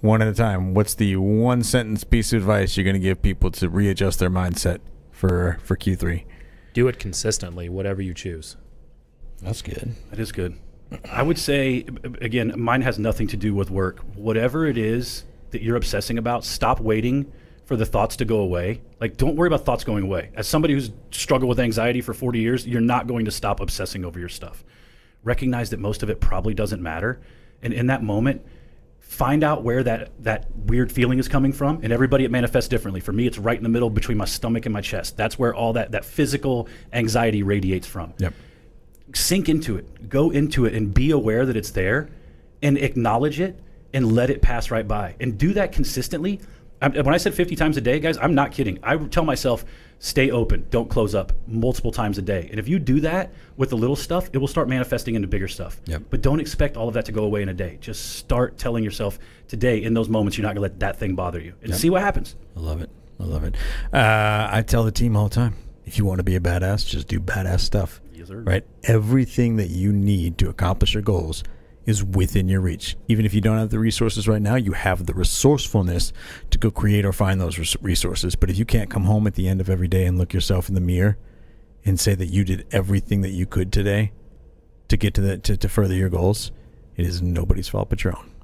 one at a time. What's the one sentence piece of advice you're going to give people to readjust their mindset for for Q3? Do it consistently, whatever you choose. That's good. That is good. I would say, again, mine has nothing to do with work. Whatever it is that you're obsessing about, stop waiting for the thoughts to go away. Like, don't worry about thoughts going away. As somebody who's struggled with anxiety for 40 years, you're not going to stop obsessing over your stuff. Recognize that most of it probably doesn't matter. And in that moment, find out where that, that weird feeling is coming from. And everybody, it manifests differently. For me, it's right in the middle between my stomach and my chest. That's where all that, that physical anxiety radiates from. Yep. Sink into it, go into it, and be aware that it's there and acknowledge it and let it pass right by. And do that consistently. I, when I said 50 times a day, guys, I'm not kidding. I tell myself, stay open, don't close up multiple times a day. And if you do that with the little stuff, it will start manifesting into bigger stuff. Yep. But don't expect all of that to go away in a day. Just start telling yourself today, in those moments, you're not going to let that thing bother you and see what happens. I love it. I love it. Uh, I tell the team all the time if you want to be a badass, just do badass stuff. Yes. Right? Everything that you need to accomplish your goals is within your reach. Even if you don't have the resources right now, you have the resourcefulness to go create or find those resources. But if you can't come home at the end of every day and look yourself in the mirror and say that you did everything that you could today to get to the to, to further your goals, it is nobody's fault but your own.